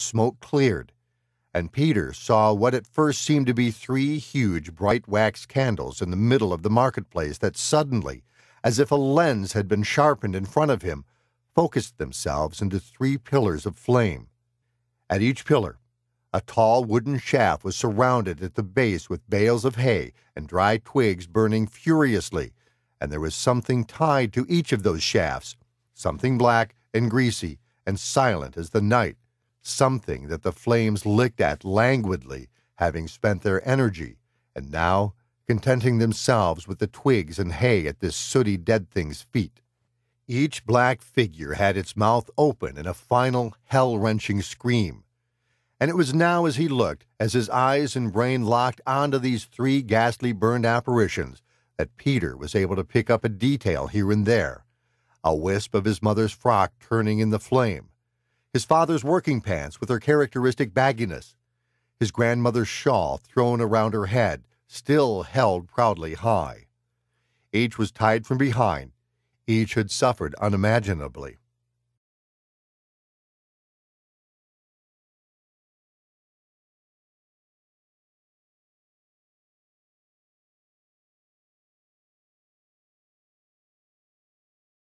Smoke cleared, and Peter saw what at first seemed to be three huge bright wax candles in the middle of the marketplace that suddenly, as if a lens had been sharpened in front of him, focused themselves into three pillars of flame. At each pillar, a tall wooden shaft was surrounded at the base with bales of hay and dry twigs burning furiously, and there was something tied to each of those shafts, something black and greasy and silent as the night, something that the flames licked at languidly, having spent their energy, and now contenting themselves with the twigs and hay at this sooty dead thing's feet. Each black figure had its mouth open in a final hell wrenching scream. And it was now as he looked, as his eyes and brain locked onto these three ghastly burned apparitions, that Peter was able to pick up a detail here and there a wisp of his mother's frock turning in the flame, his father's working pants with their characteristic bagginess, his grandmother's shawl thrown around her head, still held proudly high. Each was tied from behind, each had suffered unimaginably.